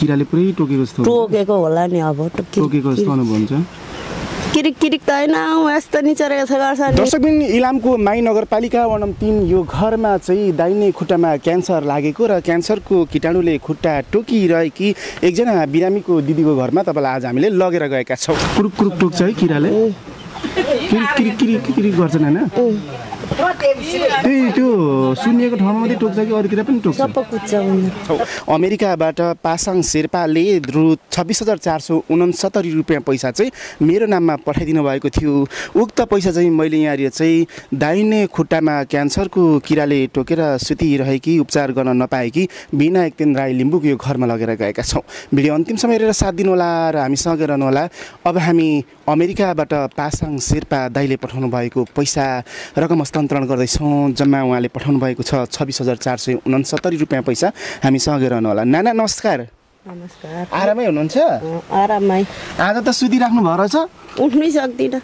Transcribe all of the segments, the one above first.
किराले पुरै टोकेको जस्तो? टोकेको होला नि अब टोकेको जस्तो अनुभव हुन्छ किरिक किरिक त होइन यस्तो नि चरेको छ गर्छ दर्शकबिन इलामको माई नगरपालिका वडा नम्बर तिन यो घरमा चाहिँ दाहिने खुट्टामा क्यान्सर लागेको र क्यान्सरको किटाणुले खुट्टा टोकिरहेकी एकजना बिरामीको दिदीको घरमा तपाईँलाई आज हामीले लगेर गएका छौँ। कुरुक कुरुक टोक्छ है किराले। किरिक किरिक किरिक किरिक गर्छन् होइन त्यही त्यो सुनिएको ठाउँमा मात्रै टोक्छ कि अरूतिर पनि टोक्छ? अमेरिकाबाट पासाङ शेर्पाले रु छब्बिस हजार चार सौ उनसत्तरी रुपियाँ पैसा चाहिँ मेरो नाममा पठाइदिनु भएको थियो। उक्त पैसा चाहिँ मैले यहाँनिर चाहिँ दाहिने खुट्टामा क्यान्सरको किराले टोकेर सुतिरहेकी उपचार गर्न नपाएकी बिना एकदिन राई लिम्बूको यो घरमा लगेर गएका छौँ। भिडियो अन्तिमसम्म हेरेर साथ दिनुहोला र हामीसँग रहनुहोला। अब हामी अमेरिकाबाट पासाङ शेर्पा दाईले पठाउनु भएको पैसा रकम हस्तान्तरण गर्दैछौँ। जम्मा उहाँले पठाउनु भएको छ छब्बिस हजार चार सय उनसत्तरी रुपियाँ पैसा। हामीसँग रहनुहोला नाना नमस्कार। नमस्कार। आरामै हुनुहुन्छ? अँ, आराममै आज त सुतिराख्नु भयो रहेछ। उठ्नै सक्दिनँ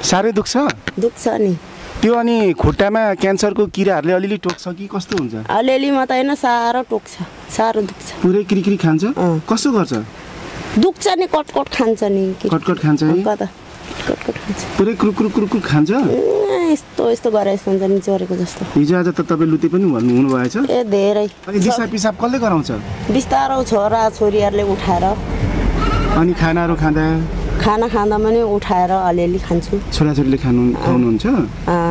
साह्रै दुख्छ? दुख्छ नि। त्यो अनि खुट्टामा क्यान्सरको किराहरूले अलिअलि टोक्छ कि कस्तो हुन्छ? अलिअलि मात्रै होइन साह्रो टोक्छ। साह्रो दुख्छ। पुरै किरिकिरी खान्छ? अँ। कस्तो गर्छ? दुख्छ नि कटकट खान्छ नि। कटकट खान्छ पुरै कुरुक कुरुक कुरुक कुरुक खान्छ? यस्तो यस्तो गरेर यस्तो हुन्छ नि चोरेको जस्तो। हिजो आज त तपाईँ लुते पनि भन्नु हुनुभएछ? ए धेरै। अनि दिसा पिसाब कसले गराउँछ? बिस्तारो छोरा छोरीहरूले उठाएर। अनि खानाहरू खाँदा? खाना खाँदा पनि उठाएर अलिअलि खान्छु। छोराछोरीले खानु खुवाउनुहुन्छ।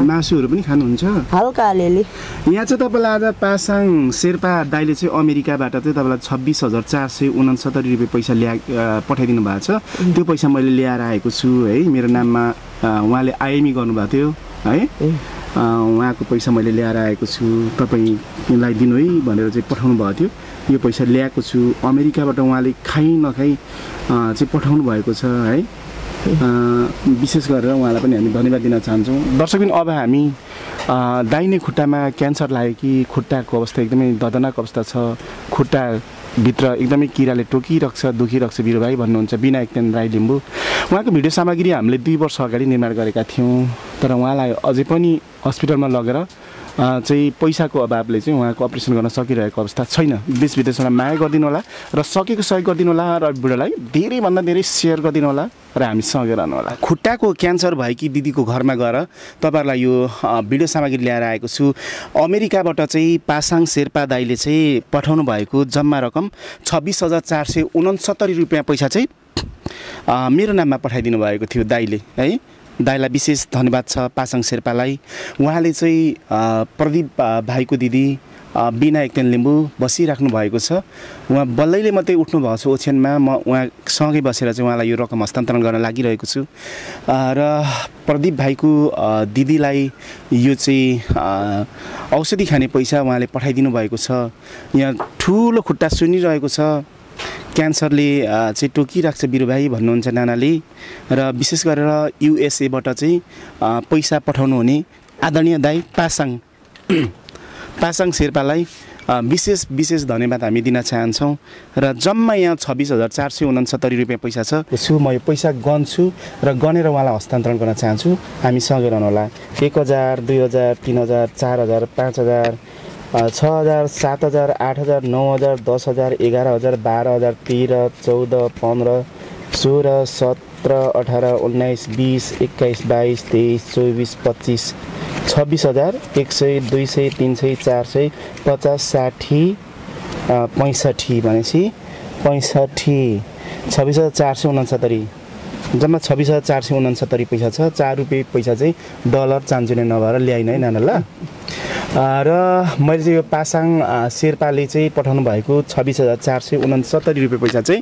मासुहरू पनि खानुहुन्छ? हल्का अलिअलि। यहाँ चाहिँ तपाईँलाई आज पासाङ शेर्पा दाइले चाहिँ अमेरिकाबाट चाहिँ तपाईँलाई छब्बिस हजार चार सय उनसत्तरी रुपियाँ पैसा ल्या पठाइदिनु भएको छ। त्यो पैसा मैले ल्याएर आएको छु है। मेरो नाममा उहाँले आइएमई गर्नुभएको थियो है। उहाँको पैसा मैले ल्याएर आएको छु। तपाईँलाई दिनु है भनेर चाहिँ पठाउनु भएको थियो। यो पैसा ल्याएको छु। अमेरिकाबाट उहाँले खाइ नखाइ चाहिँ पठाउनु भएको छ है। विशेष गरेर उहाँलाई पनि हामी धन्यवाद दिन चाहन्छौँ। दर्शकबिन अब हामी दाहिने खुट्टामा क्यान्सर लाग्यो कि खुट्टाको अवस्था एकदमै दर्दनाक अवस्था छ। खुट्टाभित्र एकदमै किराले टोकिरहेको छ दुखिरहेको छ। बिरुभाइ भन्नुहुन्छ बिना एकतेन राई लिम्बू। उहाँको भिडियो सामग्री हामीले दुई वर्ष अगाडि निर्माण गरेका थियौँ तर उहाँलाई अझै पनि हस्पिटलमा लगेर चाहिँ पैसाको अभावले चाहिँ उहाँको अपरेसन गर्न सकिरहेको अवस्था छैन। देश विदेशमा माया गरिदिनु होला र सकेको सहयोग गरिदिनु होला र भिडियोलाई धेरैभन्दा धेरै सेयर गरिदिनु होला र हामीसँग रहनु होला। खुट्टाको क्यान्सर भएकी दिदीको घरमा गएर तपाईँहरूलाई यो भिडियो सामग्री ल्याएर आएको छु। अमेरिकाबाट चाहिँ पासाङ शेर्पा दाईले चाहिँ पठाउनु भएको जम्मा रकम छब्बिस हजार चार सय उनसत्तरी रुपियाँ पैसा चाहिँ मेरो नाममा पठाइदिनु भएको थियो दाईले है। दाईलाई विशेष धन्यवाद छ पासाङ शेर्पालाई। उहाँले चाहिँ प्रदीप भाइको दिदी बिना एकतेन लिम्बू बसिराख्नु भएको छ। उहाँ बल्लैले मात्रै उठ्नु भएको छ ओछ्यानमा। म उहाँसँगै बसेर चाहिँ उहाँलाई यो रकम हस्तान्तरण गर्न लागिरहेको छु। र प्रदीप भाइको दिदीलाई यो चाहिँ औषधि खाने पैसा उहाँले पठाइदिनु भएको छ। यहाँ ठुलो खुट्टा सुनिरहेको छ। क्यान्सरले चाहिँ टोकिरहेको छ भन्नुहुन्छ नानाले र विशेष गरेर युएसएबाट चाहिँ पैसा पठाउनु हुने आदरणीय दाई पासाङ। पासाङ शेर्पालाई विशेष विशेष धन्यवाद हामी दिन चाहन्छौँ र जम्मा यहाँ छब्बिस हजार चार सय उनसत्तरी रुपियाँ पैसा छ। छु म यो पैसा गन्छु र गनेर उहाँलाई हस्तान्तरण गर्न चाहन्छु। हामीसँग रहनुहोला। एक हजार दुई हजार तिन हजार चार हजार पाँच हजार। छ हजार सात हजार आठ हजार नौ हजार दस हजार एघार हजार बाह्र हजार तेह्र चौध पन्ध्र सोह्र सत्र अठार उन्नाइस बिस एक्काइस बाइस तेइस चौबिस पच्चिस छब्बिस हजार एक सय दुई सय तिन सय चार सय पचास साठी पैँसठी भनेपछि पैँसठी छब्बिस हजार चार सय उनसत्तरी। जम्मा छब्बिस हजार चार सय उनसत्तरी पैसा छ चार रुपियाँ पैसा चाहिँ डलर चान्चुने नभएर ल्याइन है नाना ल र मैले चाहिँ यो पासाङ शेर्पाले चाहिँ पठाउनु भएको छब्बिस हजार चार सय उनसत्तरी रुपियाँ पैसा चाहिँ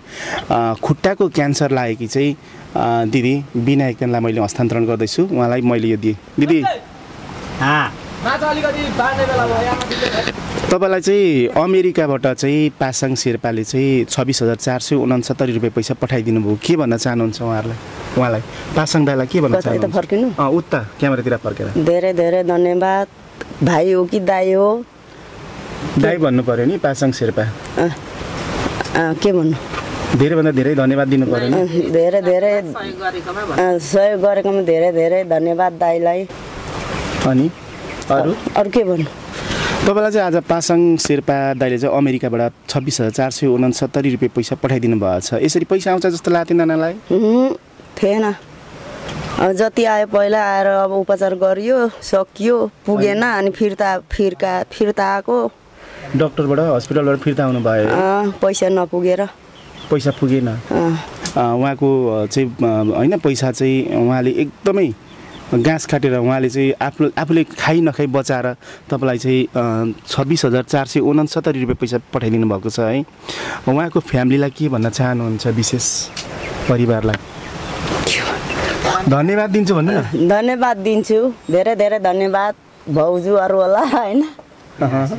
खुट्टाको क्यान्सर लागेकी चाहिँ दिदी बिना एकजनालाई मैले हस्तान्तरण गर्दैछु। उहाँलाई मैले यो दिएँ। दिदी। तपाईँलाई चाहिँ अमेरिकाबाट चाहिँ पासाङ शेर्पाले चाहिँ छब्बिस हजार चार सय उनसत्तरी रुपियाँ पैसा पठाइदिनु भयो। के भन्न चाहनुहुन्छ उहाँहरूलाई? उहाँलाई। पासाङ दाईलाई के भन्न चाहनुहुन्छ? उता क्यामेरातिर फर्केर। धेरै धेरै धन्यवाद। भाइ हो कि दाई हो? दाई भन्नु पऱ्यो नि पासाङ शेर्पा। के भन्नु? धेरैभन्दा धेरै धन्यवाद दिनु अँ, धेरै धेरै सहयोग गरेकोमा धेरै धेरै धन्यवाद दाईलाई। अनि अरू? अरू के भन्नु? तपाईँलाई चाहिँ आज पासाङ शेर्पा दाइले चाहिँ अमेरिकाबाट छब्बिस हजार चार सय उनसत्तरी रुपियाँ पैसा पठाइदिनु भएको छ। यसरी पैसा आउँछ जस्तो लाग्थ्यो नानालाई। थिएन। जति आयो पहिला आएर अब उपचार गरियो सकियो पुगेन अनि फिर्ता फिर्का फिर्ता आएको। डक्टरबाट हस्पिटलबाट फिर्ता आउनु भयो पैसा नपुगेर। पैसा पुगेन? उहाँको चाहिँ होइन पैसा चाहिँ उहाँले एकदमै घाँस काटेर उहाँले चाहिँ आफ्नो आफूले खाइ नखाइ बचाएर तपाईँलाई चाहिँ छब्बिस हजार चार सय उनसत्तरी रुपियाँ पैसा पठाइदिनु भएको छ है। उहाँको फ्यामिलीलाई के भन्न चाहनुहुन्छ विशेष परिवारलाई? धन्यवाद दिन्छु भन्नु न। धन्यवाद दिन्छु। धेरै धेरै धन्यवाद भाउजूहरू होला होइन?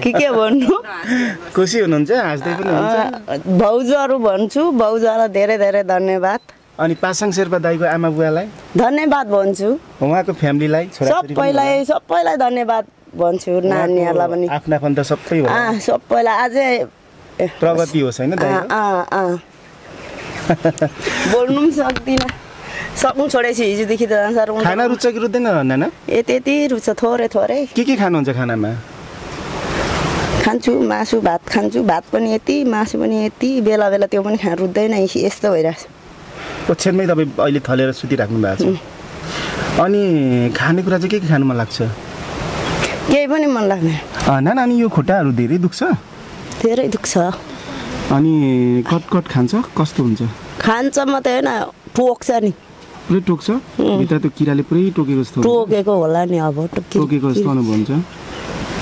के के भन्नु? खुसी हुनुहुन्छ हाँस्दै पनि भाउजूहरू भन्छु भाउजूहरूलाई धेरै धेरै धन्यवाद। अनि पासाङ शेर्पा दाईको आमा बुवालाई? धन्यवाद भन्छु। उहाँको फ्यामिलीलाई सबैलाई सबैलाई धन्यवाद भन्छु। नानीहरूलाई पनि। आफ्नो आफन्त सबै सबैलाई अझै प्रगति होस् होइन। बोल्नु पनि सक्दिनँ। सक्नु छोडेपछि हिजोदेखि त हुन्छ। खाना रुच्छ कि रुच्दैन नाना? ए त्यति रुच्छ थोरै थोरै। के के खानुहुन्छ खानामा? खान्छु मासु भात खान्छु। भात पनि यति मासु पनि यति। बेला बेला त्यो पनि खा रुच्दैन यस्तो भइरहेको छ ओछ्यानमै तपाईँ अहिले थलेर सुतिराख्नु भएको छ। अनि खानेकुरा चाहिँ के के खानु मन लाग्छ? केही पनि मन लाग्दैन। नाना अनि यो खुट्टाहरू धेरै दुख्छ? धेरै दुख्छ। अनि कट कट खान्छ? कस्तो हुन्छ? खान्छ मात्रै होइन टोक्छ नि। पुरै टोक्छ? भित्र त्यो किराले पुरै टोकेको जस्तो टोकेको होला नि अब टोकेको जस्तो अनुभव हुन्छ।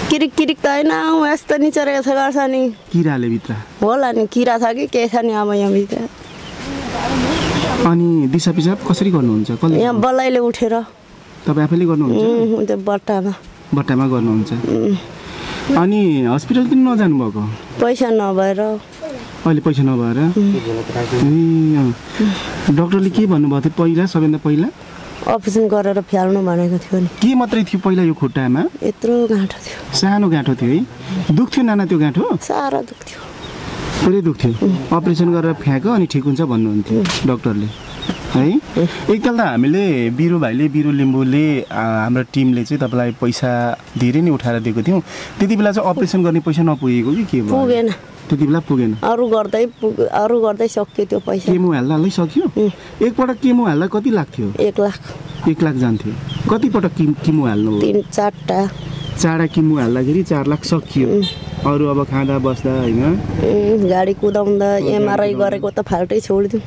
किरिक किरिक त होइन यस्तो निचरेको छ गर्छ नि। किराले भित्र। होला नि किरा छ कि के छ नि अब यहाँभित्र अनि दिसा पिसाब कसरी गर्नुहुन्छ? कसले यहाँ बल्लाइले उठेर। तपाईँ आफैले गर्नुहुन्छ? बट्टामा। बट्टामा गर्नुहुन्छ। अनि हस्पिटल किन नजानु भएको पैसा नभएर। अहिले पैसा नभएर? ए। डक्टरले के भन्नुभएको थियो पहिला सबैभन्दा पहिला? अपरेसन गरेर फ्याल्नु भनेको थियो नि। के मात्रै थियो पहिला यो खुट्टामा? यत्रो गाँठो थियो। सानो गाँठो थियो है। दुख्थ्यो नाना त्यो गाँठो? साह्रो दुख्थ्यो पुरै दुख्थ्यो अपरेसन गरेर फ्याँको अनि ठिक हुन्छ भन्नुहुन्थ्यो डक्टरले। है? एकताल त हामीले बिरु भाइले बिरु लिम्बूले हाम्रो टिमले चाहिँ तपाईँलाई पैसा धेरै नै उठाएर दिएको थियौँ। त्यति बेला चाहिँ अपरेसन गर्ने पैसा नपुगेको कि के भयो? पुगेन। त्यति बेला पुगेन। अरू गर्दै अरू गर्दै सक्यो त्यो पैसा। केमो हाल्दा हाल्दै सक्यो एकपटक केमो हाल्दा कति लाग्थ्यो? एक लाख। एक लाख जान्थ्यो। कतिपटक किम किमो हाल्नु तिन चारवटा। चारवटा किमो हाल्दाखेरि चार लाख सकियो। अरू अब खाँदा बस्दा होइन? गाडी कुदाउँदा एमआरआई गरेको त फाल्टै छोडिदिउँ।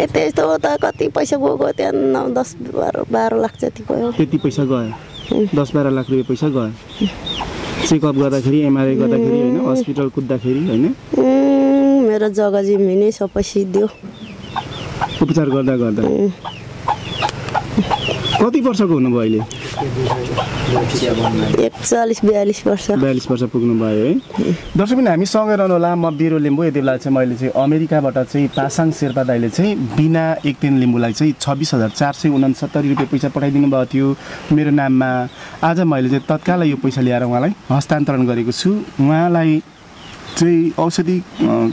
ए त्यस्तो त कति पैसा गएको त्यहाँ नौ दस बाह्र बाह्र लाख जति गयो। त्यति पैसा गयो। दस बाह्र लाख रुपियाँ पैसा गयो। चेकअप गर्दाखेरि एमआरआई गर्दाखेरि होइन हस्पिटल कुद्दाखेरि होइन? मेरो जग्गा जमिनी सबै सिद्धियो उपचार गर्दा गर्दा। कति वर्षको हुनुभयो अहिले? एकचालिस बयालिस वर्ष। बयालिस वर्ष पुग्नुभयो है? दर्शक पनि हामी सँगै रहनु होला। म बिरो लिम्बू यति बेला चाहिँ मैले चाहिँ अमेरिकाबाट चाहिँ पासाङ शेर्पा दाईले चाहिँ बिना एक दिन लिम्बूलाई चाहिँ छब्बिस हजार चार सय उनसत्तरी रुपियाँ पैसा पठाइदिनु भएको थियो मेरो नाममा। आज मैले चाहिँ तत्काल यो पैसा ल्याएर उहाँलाई हस्तान्तरण गरेको छु। उहाँलाई चाहिँ औषधि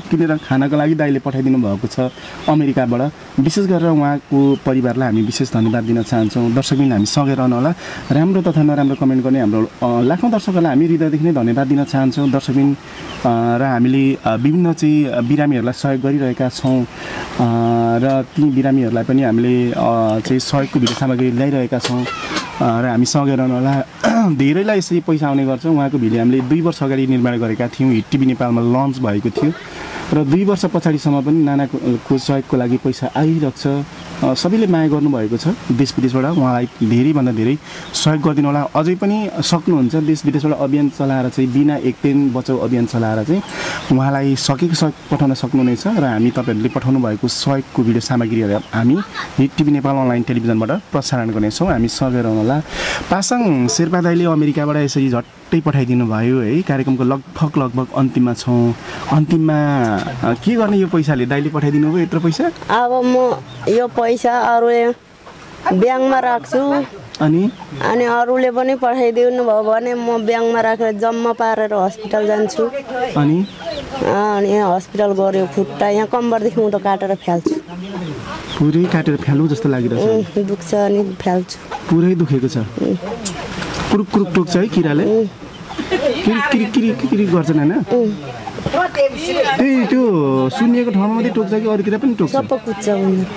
किनेर खानको लागि दाइले पठाइदिनु भएको छ अमेरिकाबाट। विशेष गरेर उहाँको परिवारलाई हामी विशेष धन्यवाद दिन चाहन्छौँ। दर्शकबिन हामी सँगै रहनु होला। राम्रो तथा नराम्रो कमेन्ट गर्ने हाम्रो लाखौँ दर्शकहरूलाई हामी हृदयदेखि नै धन्यवाद दिन चाहन्छौँ। दर्शकबिन र हामीले विभिन्न चाहिँ बिरामीहरूलाई सहयोग गरिरहेका छौँ। र ती बिरामीहरूलाई पनि हामीले चाहिँ सहयोगको भिडियो सामग्री ल्याइरहेका छौँ। र हामी सँगै रहनु होला। धेरैलाई यसरी पैसा आउने गर्छ। उहाँको भिडियो हामीले दुई वर्ष अगाडि निर्माण गरेका थियौँ। हिट टिभी नेपालमा लन्च भएको थियो। र दुई वर्ष पछाडिसम्म पनि नानाको सहयोगको लागि पैसा आइरहेको छ। सबैले माया गर्नुभएको छ देश विदेशबाट उहाँलाई धेरैभन्दा धेरै सहयोग गरिदिनु होला। अझै पनि सक्नुहुन्छ देश विदेशबाट अभियान चलाएर चाहिँ बिना एक दिन बचाउ अभियान चलाएर चाहिँ उहाँलाई सकेको सहयोग पठाउन सक्नुहुनेछ र हामी तपाईँहरूले पठाउनु भएको सहयोगको भिडियो सामग्रीहरू हामी टिभी नेपाल अनलाइन टेलिभिजनबाट प्रसारण गर्नेछौँ। हामी सँगै रहनुहोला पासाङ शेर्पा दाईले अमेरिकाबाट यसरी झट्टै पठाइदिनु भयो है। कार्यक्रमको लगभग लगभग अन्तिममा छौँ। अन्तिममा के गर्ने यो पैसाले? दाइले पठाइदिनु भयो यत्रो पैसा? अब म यो पैसा अरूले ब्याङ्कमा राख्छु। अनि? अनि अरूले पनि पठाइदिनु भयो भने म ब्याङ्कमा राखेर जम्मा पारेर हस्पिटल जान्छु। अनि? अनि हस्पिटल गऱ्यो खुट्टा यहाँ कम्बरदेखि उँधो काटेर फ्याल्छु। पुरै काटेर फ्यालौँ जस्तो लागिरहेछ। उम्, दुख्छ अनि फ्याल्छु। पुरै दुखेको छ। कुरुक कुरुक टोक्छ है किराले। किरिक किरिक किरिक किरिक गर्छन् होइन त्यही त्यो सुन्निएको ठाउँमा मात्रै टोक्छ कि अरूतिर पनि टोक्छ?